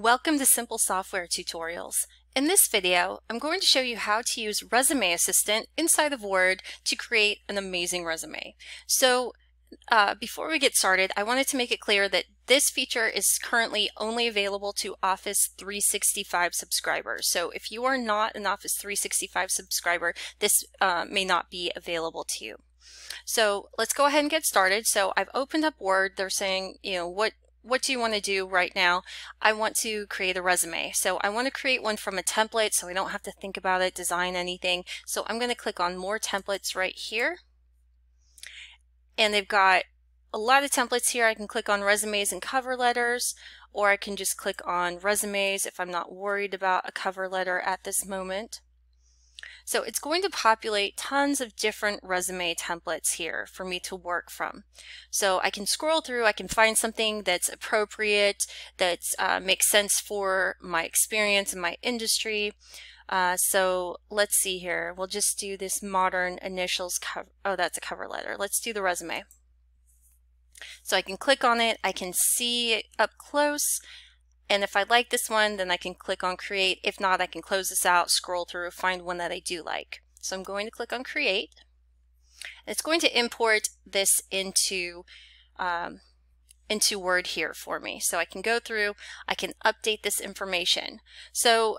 Welcome to Simple Software Tutorials. In this video, I'm going to show you how to use Resume Assistant inside of Word to create an amazing resume. So uh, before we get started, I wanted to make it clear that this feature is currently only available to Office 365 subscribers. So if you are not an Office 365 subscriber, this uh, may not be available to you. So let's go ahead and get started. So I've opened up Word. They're saying, you know, what what do you want to do right now? I want to create a resume. So I want to create one from a template so I don't have to think about it, design anything. So I'm going to click on more templates right here. And they've got a lot of templates here. I can click on resumes and cover letters, or I can just click on resumes if I'm not worried about a cover letter at this moment. So it's going to populate tons of different resume templates here for me to work from. So I can scroll through, I can find something that's appropriate, that uh, makes sense for my experience in my industry. Uh, so let's see here. We'll just do this modern initials cover. Oh, that's a cover letter. Let's do the resume. So I can click on it. I can see it up close. And if I like this one, then I can click on create. If not, I can close this out, scroll through, find one that I do like. So I'm going to click on create. It's going to import this into um, into Word here for me. So I can go through, I can update this information. So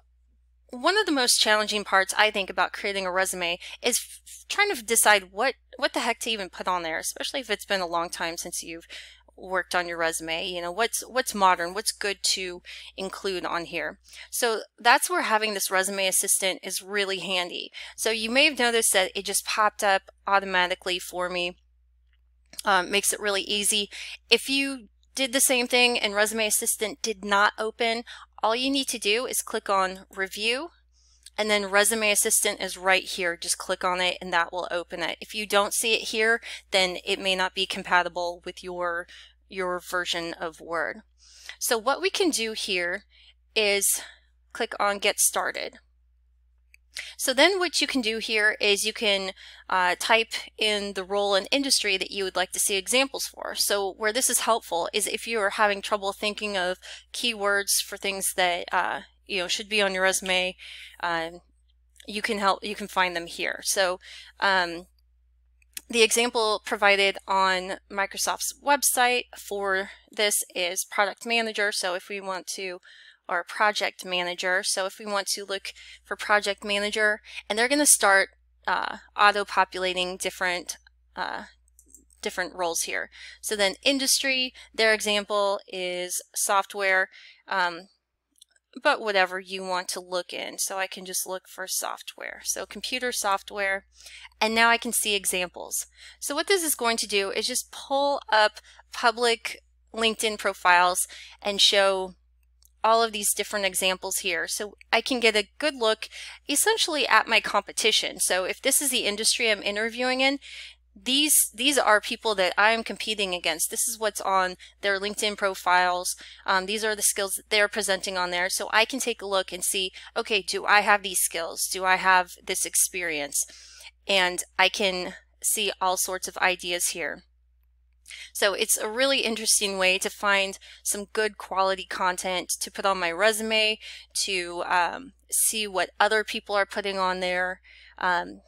one of the most challenging parts I think about creating a resume is trying to decide what what the heck to even put on there, especially if it's been a long time since you've worked on your resume you know what's what's modern what's good to include on here. So that's where having this resume assistant is really handy. So you may have noticed that it just popped up automatically for me. Um, makes it really easy. If you did the same thing and resume assistant did not open all you need to do is click on review and then resume assistant is right here. Just click on it and that will open it. If you don't see it here then it may not be compatible with your your version of Word. So what we can do here is click on Get Started. So then what you can do here is you can uh, type in the role and industry that you would like to see examples for. So where this is helpful is if you are having trouble thinking of keywords for things that uh, you know should be on your resume, um, you can help you can find them here. So um, the example provided on Microsoft's website for this is product manager. So if we want to, or project manager. So if we want to look for project manager, and they're going to start uh, auto-populating different uh, different roles here. So then industry, their example is software. Um, but whatever you want to look in. So I can just look for software. So computer software, and now I can see examples. So what this is going to do is just pull up public LinkedIn profiles and show all of these different examples here. So I can get a good look essentially at my competition. So if this is the industry I'm interviewing in, these these are people that I am competing against. This is what's on their LinkedIn profiles. Um, these are the skills that they're presenting on there. So I can take a look and see, okay, do I have these skills? Do I have this experience? And I can see all sorts of ideas here. So it's a really interesting way to find some good quality content to put on my resume, to um, see what other people are putting on there. Um,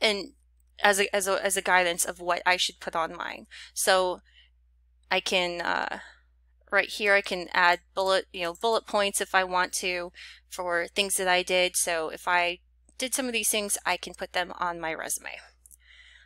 and as a, as a, as a guidance of what I should put on mine. So I can, uh, right here, I can add bullet, you know, bullet points if I want to for things that I did. So if I did some of these things, I can put them on my resume.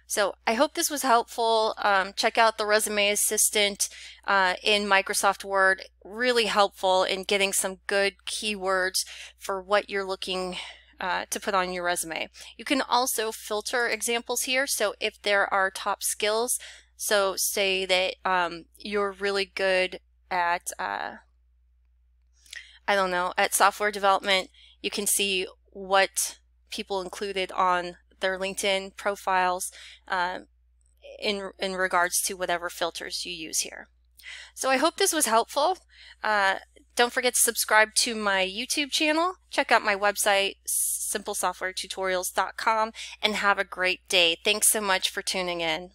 So I hope this was helpful. Um, check out the Resume Assistant uh, in Microsoft Word. Really helpful in getting some good keywords for what you're looking uh, to put on your resume. You can also filter examples here. So if there are top skills, so say that um, you're really good at, uh, I don't know, at software development, you can see what people included on their LinkedIn profiles uh, in, in regards to whatever filters you use here. So I hope this was helpful. Uh, don't forget to subscribe to my YouTube channel. Check out my website, simplesoftwaretutorials.com, and have a great day. Thanks so much for tuning in.